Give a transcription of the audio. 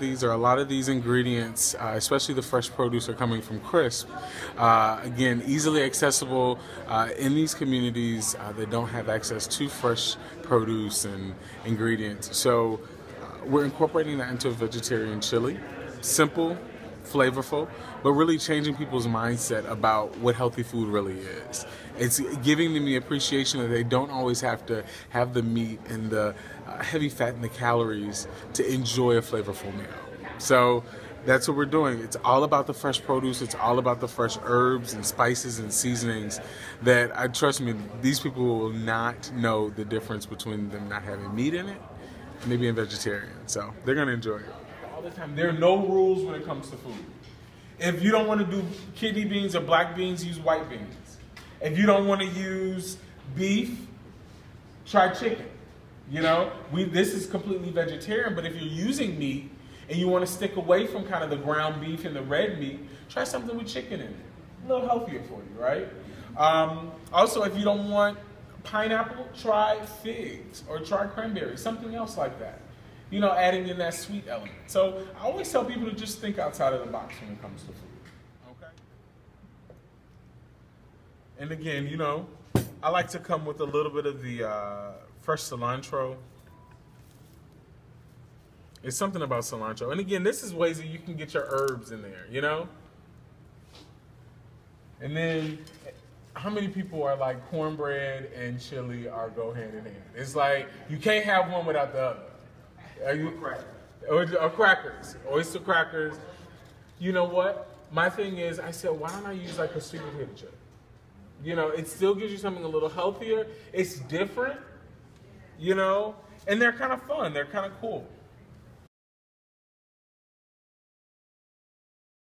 These are a lot of these ingredients, uh, especially the fresh produce, are coming from Crisp. Uh, again, easily accessible uh, in these communities uh, that don't have access to fresh produce and ingredients. So uh, we're incorporating that into a vegetarian chili. Simple, flavorful, but really changing people's mindset about what healthy food really is. It's giving them the appreciation that they don't always have to have the meat and the uh, heavy fat and the calories to enjoy a flavorful meal. So that's what we're doing. It's all about the fresh produce. It's all about the fresh herbs and spices and seasonings that I trust me, these people will not know the difference between them not having meat in it and me being vegetarian. So they're gonna enjoy it. The time. There are no rules when it comes to food. If you don't want to do kidney beans or black beans, use white beans. If you don't want to use beef, try chicken. You know, we this is completely vegetarian, but if you're using meat and you want to stick away from kind of the ground beef and the red meat, try something with chicken in it. A little healthier for you, right? Um, also, if you don't want pineapple, try figs or try cranberries, something else like that. You know, adding in that sweet element. So I always tell people to just think outside of the box when it comes to food. Okay? And again, you know, I like to come with a little bit of the uh, fresh cilantro. It's something about cilantro. And again, this is ways that you can get your herbs in there, you know? And then how many people are like cornbread and chili are go hand in hand? It's like you can't have one without the other. Are you or, or oh, oh, crackers, oyster crackers. You know what? My thing is, I said, why don't I use like a sweet potato chip? You know, it still gives you something a little healthier. It's different, you know, and they're kind of fun. They're kind of cool.